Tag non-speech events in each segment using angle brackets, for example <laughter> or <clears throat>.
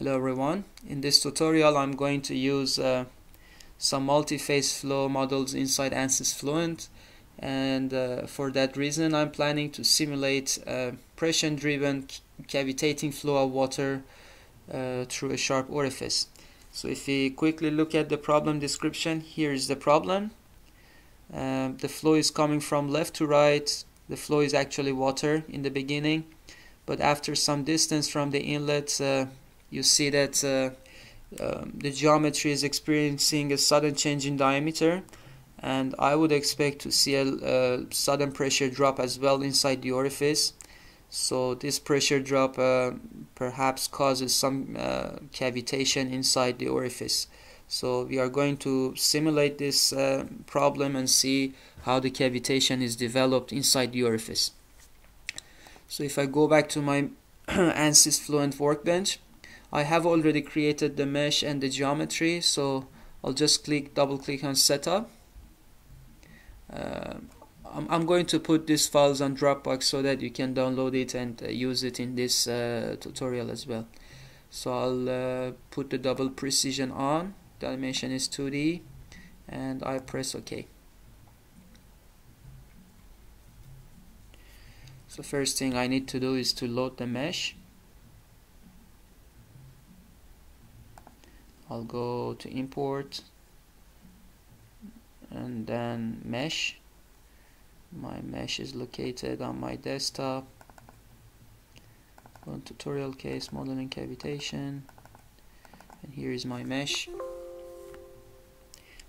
Hello everyone. In this tutorial I'm going to use uh, some multi-phase flow models inside ANSYS Fluent and uh, for that reason I'm planning to simulate a pressure-driven cavitating flow of water uh, through a sharp orifice. So if we quickly look at the problem description, here is the problem. Um, the flow is coming from left to right. The flow is actually water in the beginning, but after some distance from the inlet, uh, you see that uh, um, the geometry is experiencing a sudden change in diameter and I would expect to see a, a, sudden pressure drop as well inside the orifice. So this pressure drop uh, perhaps causes some uh, cavitation inside the orifice. So we are going to simulate this uh, problem and see how the cavitation is developed inside the orifice. So if I go back to my <clears throat> ANSYS Fluent workbench I have already created the mesh and the geometry so I'll just click double click on setup. Uh, I'm, going to put these files on Dropbox so that you can download it and uh, use it in this uh, tutorial as well. So I'll uh, put the double precision on dimension is 2D and I press OK. So first thing I need to do is to load the mesh I'll go to import and then mesh. My mesh is located on my desktop. On tutorial case modeling cavitation. And here is my mesh.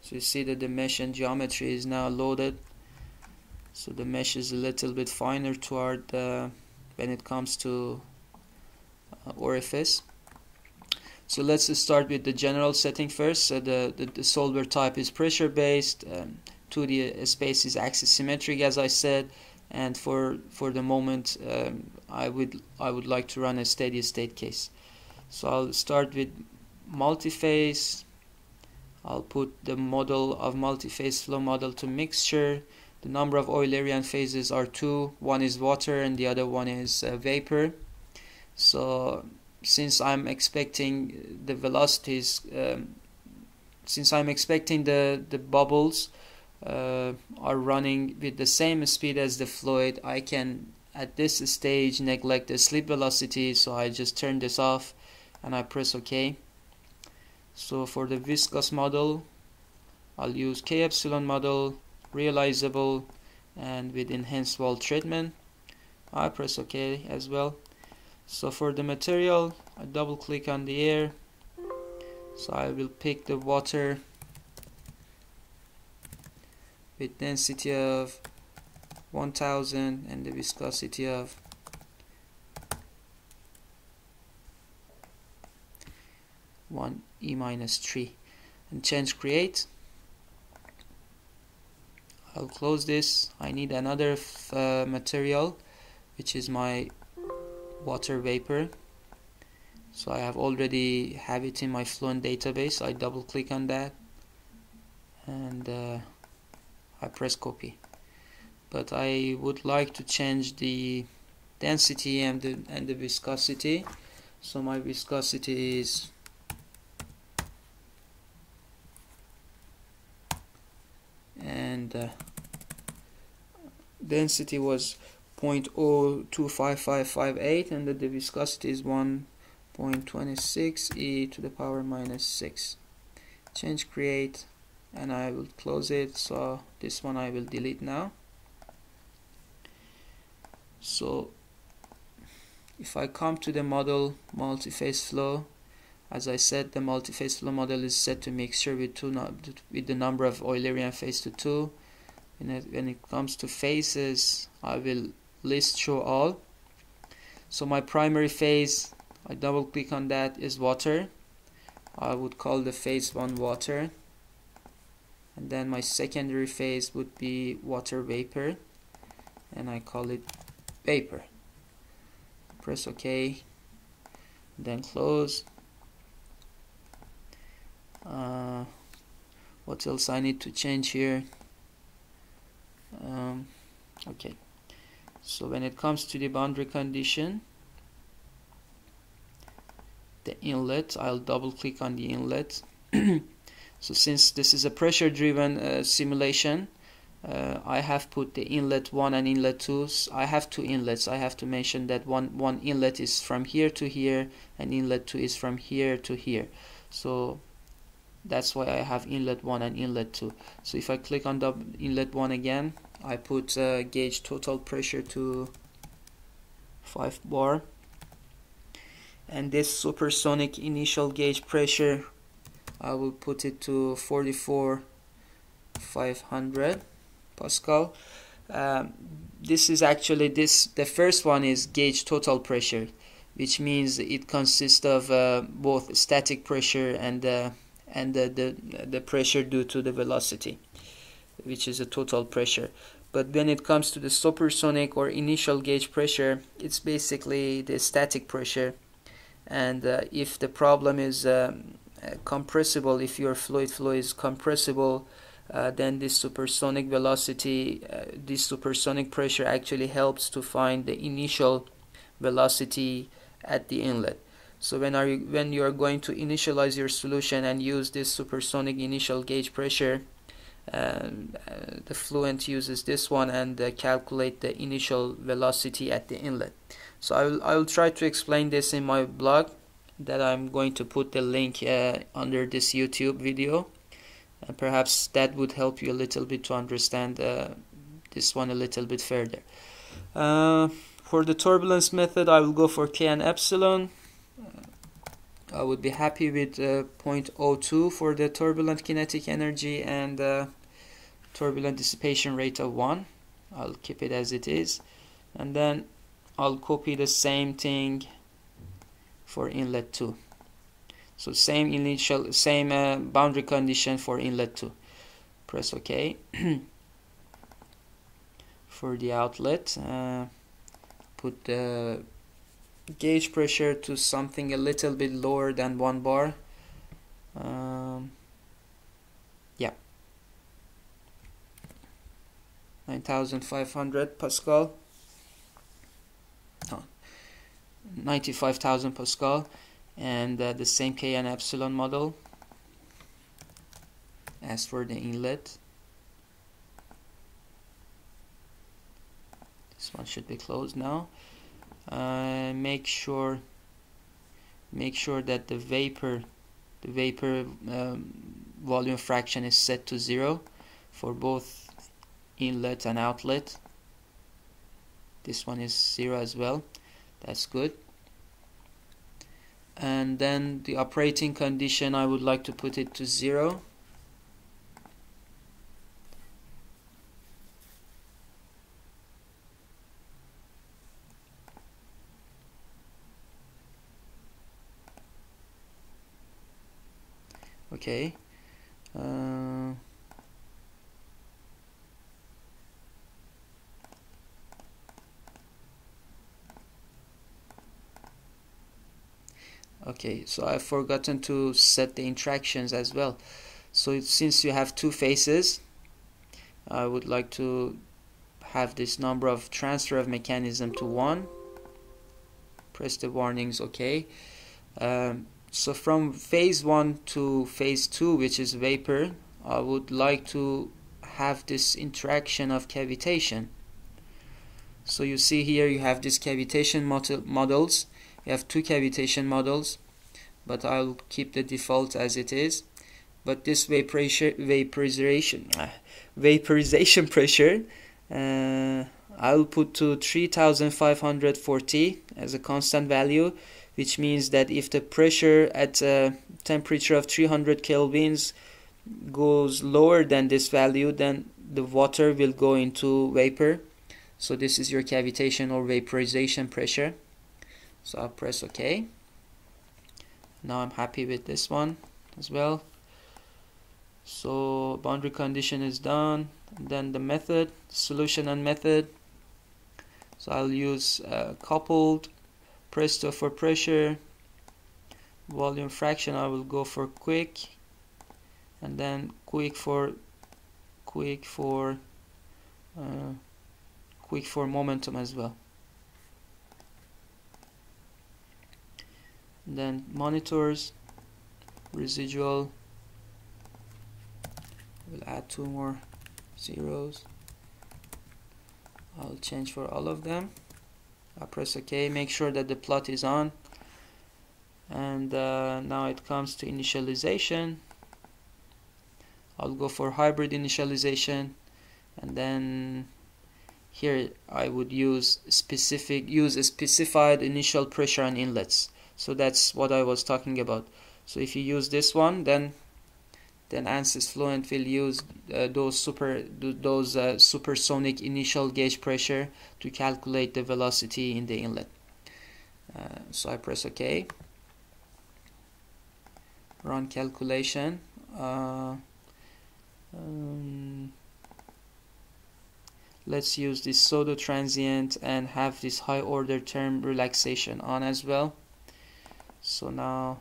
So you see that the mesh and geometry is now loaded. So the mesh is a little bit finer toward uh, when it comes to uh, orifice so let's start with the general setting first. So the, the, the solver type is pressure based. Um, 2D space is axis symmetric as I said. And for for the moment um, I would I would like to run a steady state case. So I'll start with multi-phase. I'll put the model of multi-phase flow model to mixture. The number of Eulerian phases are two. One is water and the other one is uh, vapor. So since I'm expecting the velocities, um, since I'm expecting the, the bubbles uh, are running with the same speed as the fluid, I can at this stage neglect the slip velocity, so I just turn this off and I press OK. So for the viscous model, I'll use K epsilon model, realizable, and with enhanced wall treatment. I press OK as well so for the material I double click on the air. So I will pick the water with density of 1000 and the viscosity of 1 e minus 3 and change create. I'll close this. I need another uh, material which is my water vapor. So I have already have it in my Fluent database. I double click on that and uh, I press copy. But I would like to change the density and the, and the viscosity. So my viscosity is and uh, density was 0.025558 and that the viscosity is 1.26 e to the power minus 6 change create and I will close it so this one I will delete now. So if I come to the model multi-phase flow as I said the multi-phase flow model is set to mixture with two with the number of Eulerian phase to 2 when it comes to phases I will list show all. So my primary phase I double click on that is water. I would call the phase 1 water. And then my secondary phase would be water vapor. And I call it vapor. Press OK. Then close. Uh, what else I need to change here? Um, okay so when it comes to the boundary condition the inlet I'll double click on the inlet. <clears throat> So since this is a pressure driven uh, simulation uh, I have put the inlet 1 and inlet 2 I have two inlets. I have to mention that one one inlet is from here to here and inlet 2 is from here to here. So that's why I have inlet 1 and inlet 2 so if I click on the inlet 1 again I put uh, gauge total pressure to 5 bar. And this supersonic initial gauge pressure I will put it to 44 500 Pascal. Um, this is actually this the first one is gauge total pressure which means it consists of uh, both static pressure and uh, and the, the the pressure due to the velocity which is a total pressure. But when it comes to the supersonic or initial gauge pressure it's basically the static pressure. And uh, if the problem is um, uh, compressible if your fluid flow is compressible uh, then this supersonic velocity uh, this supersonic pressure actually helps to find the initial velocity at the inlet. So when are you when you are going to initialize your solution and use this supersonic initial gauge pressure uh, the Fluent uses this one and uh, calculate the initial velocity at the inlet. So I will, I will try to explain this in my blog that I'm going to put the link uh, under this YouTube video. And perhaps that would help you a little bit to understand uh, this one a little bit further. Uh, for the turbulence method I will go for K and epsilon I would be happy with uh, 0.02 for the turbulent kinetic energy and uh, turbulent dissipation rate of 1 I'll keep it as it is. And then I'll copy the same thing for inlet 2 so same initial same uh, boundary condition for inlet 2 press ok. <clears throat> For the outlet uh, put the gauge pressure to something a little bit lower than 1 bar. Um, yeah. 9500 Pascal. No, 95,000 Pascal. And uh, the same K and epsilon model. As for the inlet. This one should be closed now uh, make sure make sure that the vapor the vapor um, volume fraction is set to zero for both inlet and outlet. This one is zero as well. That's good. And then the operating condition I would like to put it to zero okay. Uh, okay so I've forgotten to set the interactions as well. So since you have two phases I would like to have this number of transfer of mechanism to 1 press the warnings OK um, so from phase 1 to phase 2 which is vapor I would like to have this interaction of cavitation. So you see here you have this cavitation models. You have two cavitation models but I'll keep the default as it is. But this vaporization ah, vaporization <laughs> pressure uh, I'll put to 3540 as a constant value which means that if the pressure at a temperature of 300 kelvins goes lower than this value then the water will go into vapor. So this is your cavitation or vaporization pressure. So I'll press OK. Now I'm happy with this one as well. So boundary condition is done. Then the method solution and method. So I'll use uh, coupled presto for pressure volume fraction I will go for quick and then quick for quick for uh, quick for momentum as well. Then monitors residual we'll add two more zeros. I'll change for all of them I press OK make sure that the plot is on. And uh, now it comes to initialization. I'll go for hybrid initialization. And then here I would use specific use a specified initial pressure and inlets. So that's what I was talking about. So if you use this one then then ANSYS Fluent will use uh, those super those uh, supersonic initial gauge pressure to calculate the velocity in the inlet. Uh, so I press OK. Run calculation. Uh, um, let's use this pseudo transient and have this high order term relaxation on as well. So now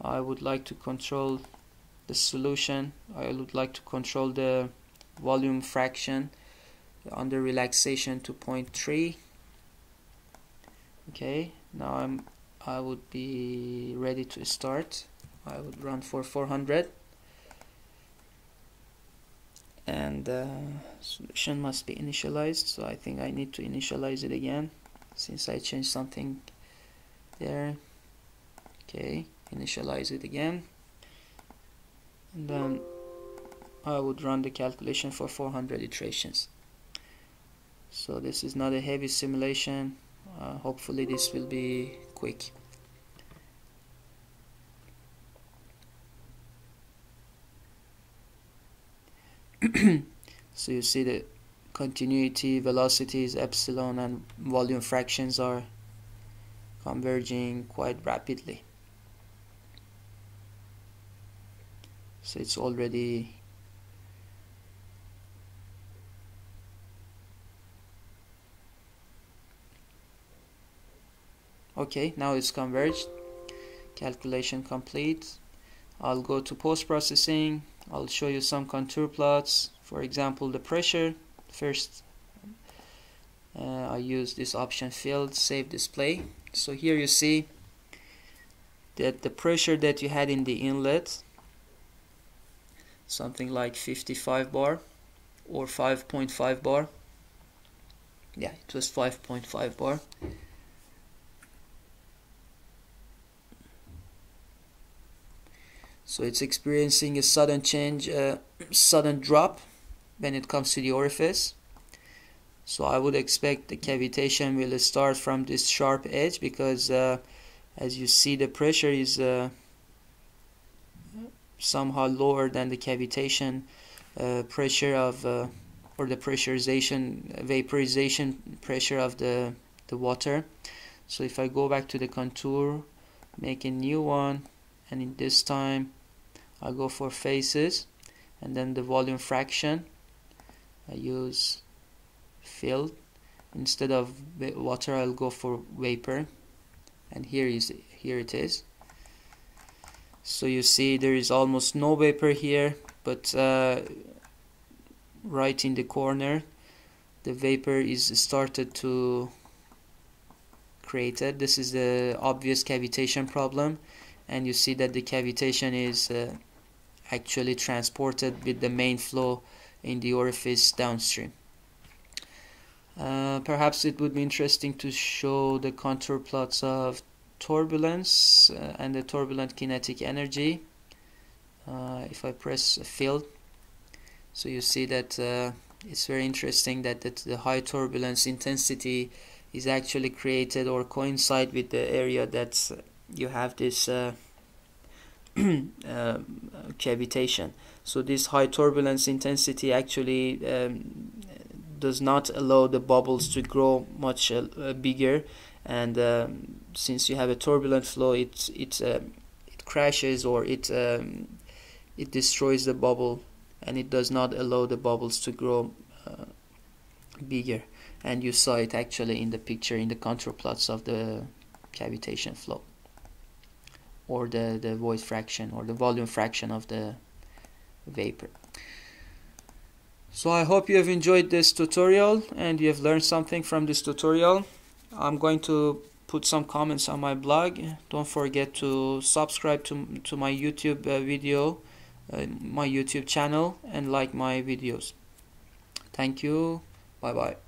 I would like to control the solution. I would like to control the volume fraction under relaxation to 0.3 okay now I'm I would be ready to start. I would run for 400 and uh, solution must be initialized so I think I need to initialize it again since I changed something there. Okay initialize it again and then I would run the calculation for 400 iterations. So this is not a heavy simulation. Uh, hopefully this will be quick. <clears throat> So you see the continuity velocities epsilon and volume fractions are converging quite rapidly so it's already okay now it's converged. Calculation complete. I'll go to post-processing. I'll show you some contour plots. For example the pressure. First uh, I use this option field save display. So here you see that the pressure that you had in the inlet something like 55 bar or 5.5 bar. Yeah it was 5.5 bar. So it's experiencing a sudden change uh, sudden drop when it comes to the orifice. So I would expect the cavitation will start from this sharp edge because uh, as you see the pressure is uh, somehow lower than the cavitation uh, pressure of uh, or the pressurization vaporization pressure of the the water. So if I go back to the contour make a new one and in this time I go for phases and then the volume fraction I use filled instead of water I'll go for vapor. And here is here it is so you see there is almost no vapor here but uh, right in the corner the vapor is started to created this is the obvious cavitation problem and you see that the cavitation is uh, actually transported with the main flow in the orifice downstream. Uh, perhaps it would be interesting to show the contour plots of turbulence uh, and the turbulent kinetic energy. Uh, if I press field so you see that uh, it's very interesting that, that the high turbulence intensity is actually created or coincide with the area that you have this uh, <clears throat> uh, cavitation. So this high turbulence intensity actually um, does not allow the bubbles to grow much uh, bigger and um, since you have a turbulent flow it it uh, it crashes or it um, it destroys the bubble and it does not allow the bubbles to grow uh, bigger. And you saw it actually in the picture in the contour plots of the cavitation flow or the the void fraction or the volume fraction of the vapor. So I hope you have enjoyed this tutorial and you have learned something from this tutorial I'm going to put some comments on my blog. Don't forget to subscribe to, to my youtube uh, video uh, my youtube channel and like my videos. Thank you. Bye bye